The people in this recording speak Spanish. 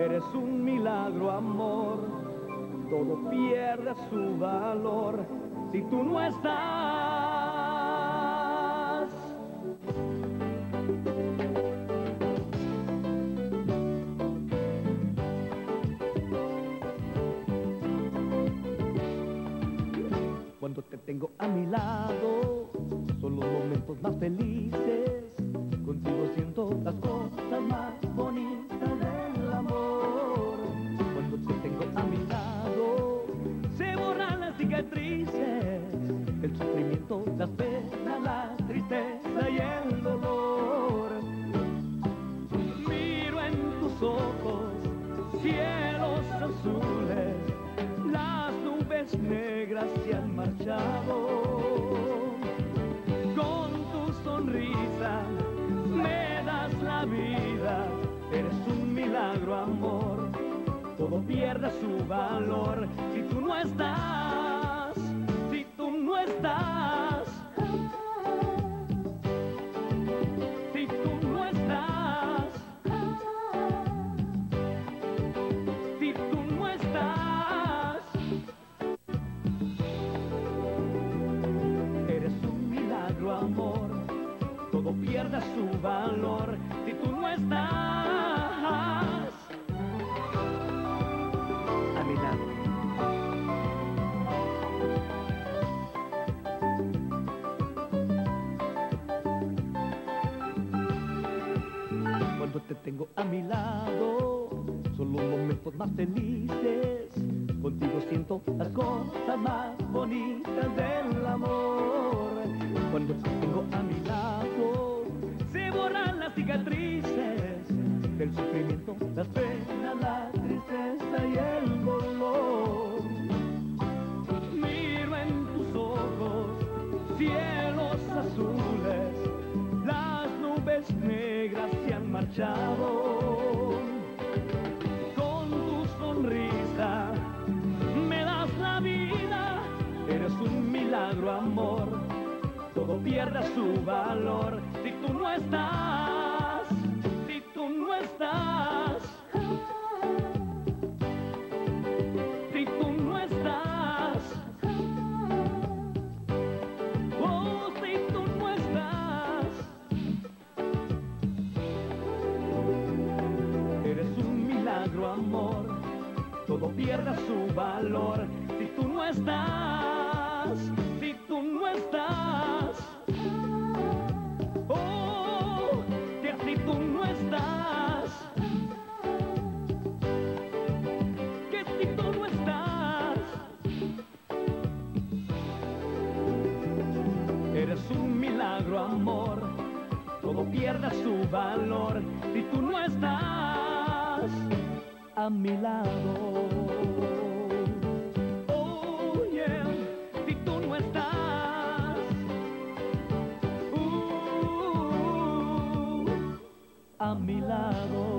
Eres un milagro, amor. Todo pierde su valor si tú no estás. Cuando te tengo a mi lado, son los momentos más felices. Contigo siento las cosas más bonitas cicatrices, el sufrimiento, las penas, la tristeza y el dolor. Miro en tus ojos cielos azules, las nubes negras se han marchado. Con tu sonrisa me das la vida, eres un milagro, amor. Todo pierde su valor si tú no Todo pierde su valor si tú no estás a mi lado. Cuando te tengo a mi lado, son los momentos más felices. Contigo siento las cosas más bonitas del amor. Cuando te tengo a mi lado, del sufrimiento, las penas, la tristeza y el dolor. Miro en tus ojos cielos azules, las nubes negras se han marchado. Con tu sonrisa me das la vida, eres un milagro, amor. Todo pierde su valor si tú no estás, tú no estás. Si tú no estás, oh, si tú no estás, eres un milagro, amor. Todo pierde su valor si tú no estás, si tú no estás. Eres un milagro, amor. Todo pierde su valor si tú no estás a mi lado. Oh, yeah, si tú no estás. Uh, a mi lado.